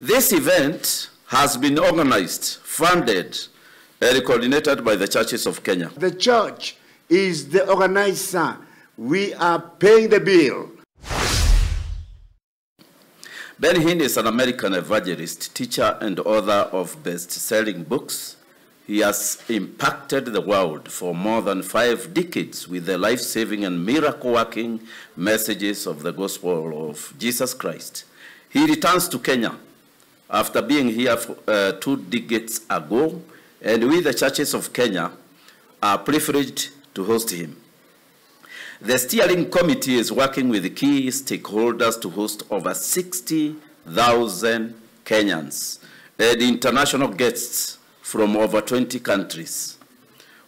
This event has been organized, funded, and coordinated by the churches of Kenya. The church is the organizer. We are paying the bill. Ben Hinn is an American evangelist, teacher, and author of best-selling books. He has impacted the world for more than five decades with the life-saving and miracle-working messages of the gospel of Jesus Christ. He returns to Kenya after being here for, uh, two decades ago, and we, the churches of Kenya, are privileged to host him. The steering committee is working with key stakeholders to host over 60,000 Kenyans and international guests from over 20 countries.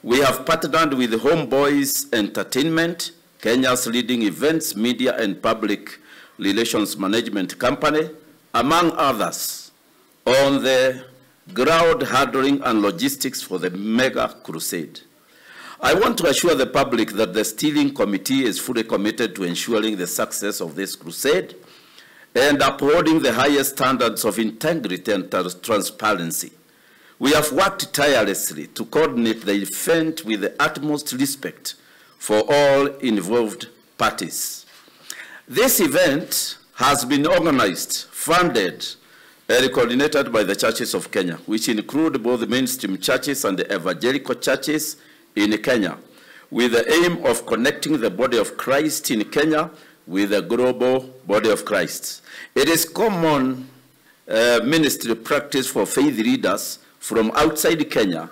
We have partnered with Homeboys Entertainment, Kenya's leading events, media, and public relations management company, among others, on the ground handling and logistics for the mega crusade. I want to assure the public that the steering committee is fully committed to ensuring the success of this crusade and upholding the highest standards of integrity and transparency. We have worked tirelessly to coordinate the event with the utmost respect for all involved parties. This event has been organized, funded, coordinated by the churches of Kenya, which include both mainstream churches and the evangelical churches in Kenya, with the aim of connecting the body of Christ in Kenya with the global body of Christ. It is common uh, ministry practice for faith leaders from outside Kenya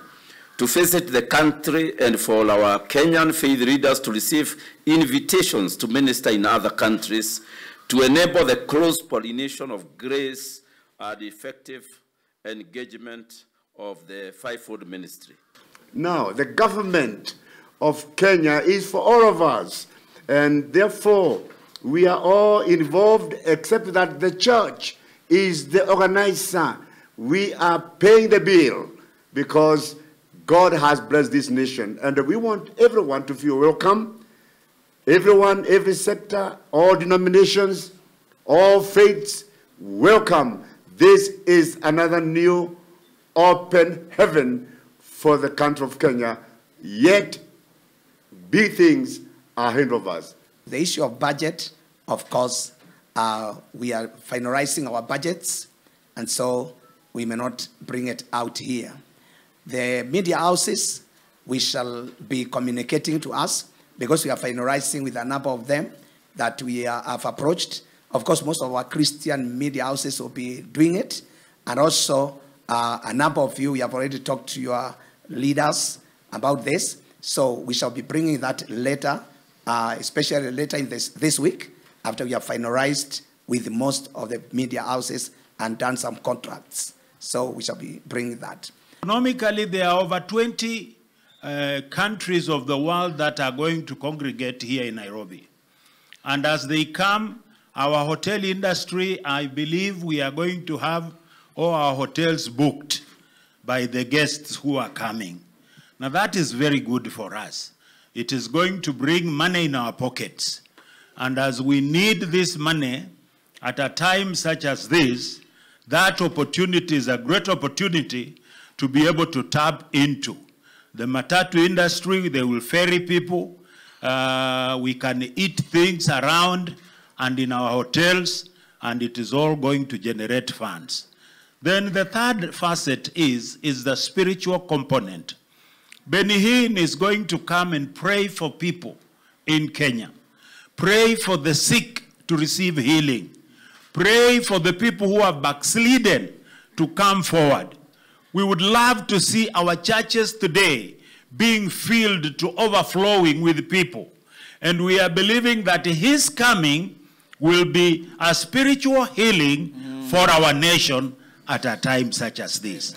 to visit the country and for our Kenyan faith leaders to receive invitations to minister in other countries to enable the close pollination of grace and effective engagement of the fivefold ministry. Now, the government of Kenya is for all of us, and therefore we are all involved except that the church is the organizer. We are paying the bill because God has blessed this nation, and we want everyone to feel welcome. Everyone, every sector, all denominations, all faiths, welcome. This is another new open heaven for the country of Kenya, yet big things are ahead of us. The issue of budget, of course, uh, we are finalizing our budgets, and so we may not bring it out here. The media houses, we shall be communicating to us because we are finalizing with a number of them that we are, have approached. Of course, most of our Christian media houses will be doing it, and also uh, a number of you, we have already talked to your leaders about this. So we shall be bringing that later, uh, especially later in this, this week, after we have finalized with most of the media houses and done some contracts. So we shall be bringing that. Economically, there are over 20 uh, countries of the world that are going to congregate here in Nairobi. And as they come, our hotel industry, I believe we are going to have all our hotels booked by the guests who are coming. Now that is very good for us. It is going to bring money in our pockets. And as we need this money at a time such as this, that opportunity is a great opportunity to be able to tap into. The matatu industry, they will ferry people. Uh, we can eat things around and in our hotels, and it is all going to generate funds. Then the third facet is, is the spiritual component. Benny Hinn is going to come and pray for people in Kenya. Pray for the sick to receive healing. Pray for the people who have backslidden to come forward. We would love to see our churches today being filled to overflowing with people. And we are believing that his coming will be a spiritual healing mm. for our nation at a time such as this.